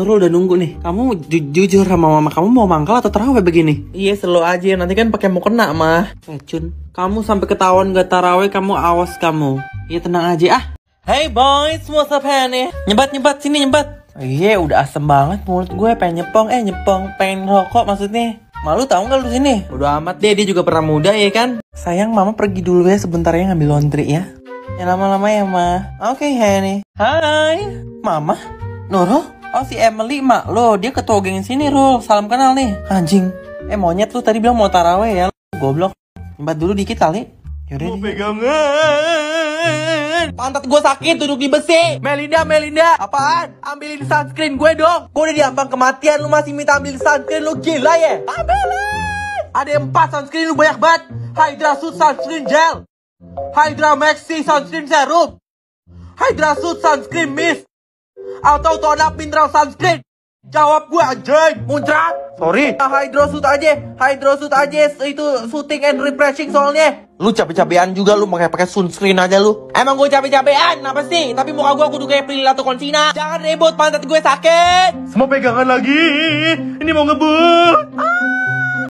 Nurul udah nunggu nih. Kamu ju- jujur sama mama kamu mau mangkal atau taraweh begini? Iya, selalu aja. Nanti kan pakai mau kena mah. Racun. Kamu sampai ketahuan gak taraweh, kamu awas kamu. Iya tenang aja ah. Hey boys, what's up nih? Nyebat nyebat sini nyebat. Iya, udah asem banget mulut gue pengen nyepong, eh nyepong, pengen rokok maksudnya. Malu tau gak lu sini? Udah amat deh, dia juga pernah muda ya kan? Sayang, mama pergi dulu ya sebentar ya ngambil laundry ya. Ya lama-lama ya, Ma. Oke, Henny. Hai, Mama. Nurul? Oh, si Emily, mak lo. Dia ketua geng sini, Rul. Salam kenal nih. Anjing. Eh, monyet lu tadi bilang mau taraweh ya. Goblok. Nyembat dulu dikit kali. Yaudah. pegangan. Pantat gue sakit duduk di besi. Melinda, Melinda. Apaan? Ambilin sunscreen gue dong. Gue udah diambang kematian. Lu masih minta ambil sunscreen. Lu gila ya? Ambilin. Ada empat sunscreen lu banyak banget. Hydra Suit Sunscreen Gel. Hydra Maxi Sunscreen Serum. Hydra Suit Sunscreen Mist. Atau tone up mineral sunscreen. Jawab gue anjing, muncrat. Sorry. Hydro suit aja, hydro suit aja. Itu shooting and refreshing soalnya. Lu capek-capean juga lu pakai pakai sunscreen aja lu. Emang gue capek-capean, apa sih? Tapi muka gue kudu kayak Prilly Latukonsina. Jangan ribut, pantat gue sakit. Semua pegangan lagi. Ini mau ngebut. Ah.